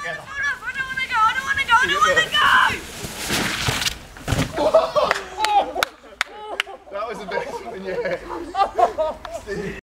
together. Hold up, I don't want to go, I don't want to go, I don't want to go! That was the best one yeah.